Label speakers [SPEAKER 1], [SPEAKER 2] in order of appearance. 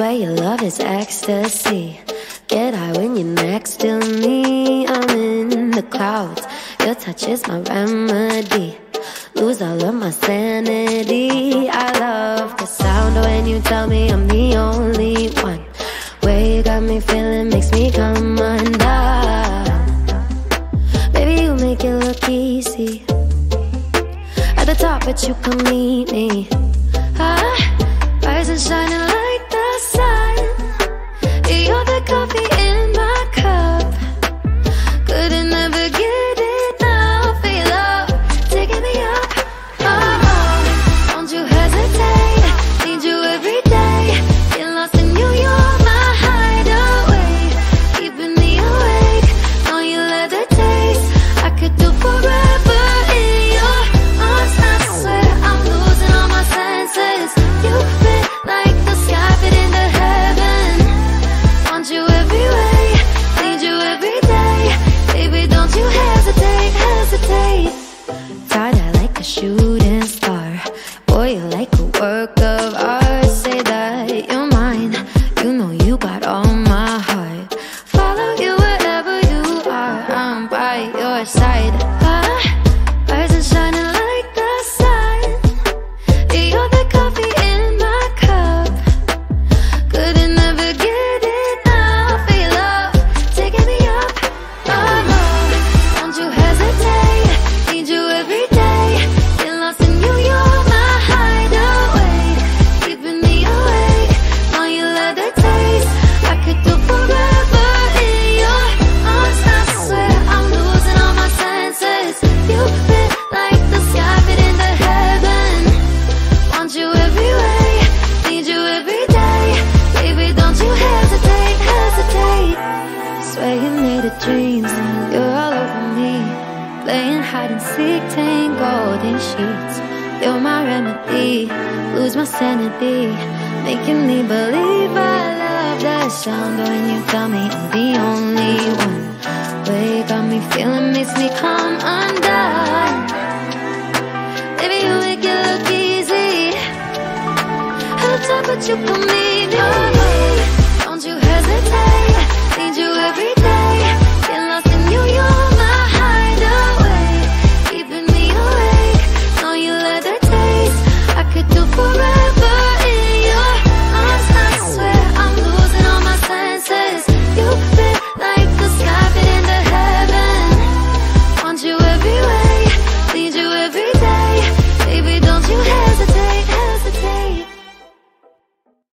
[SPEAKER 1] Swear your love is ecstasy. Get high when you're next to me. I'm in the clouds. Your touch is my remedy. Lose all of my sanity. I love the sound when you tell me I'm the only one. Way you got me feeling makes me come undone. Baby, you make it look easy. At the top, but you can meet me. Ah, like a work of art. Say that you're mine. You know you got all my heart. Dreams, you're all over me. Playing hide and seek, tangled in sheets. You're my remedy, lose my sanity. Making me believe I love that sound when you tell me I'm the only one. Way got me feeling makes me come undone. Baby, you make it look easy. The top, but you put me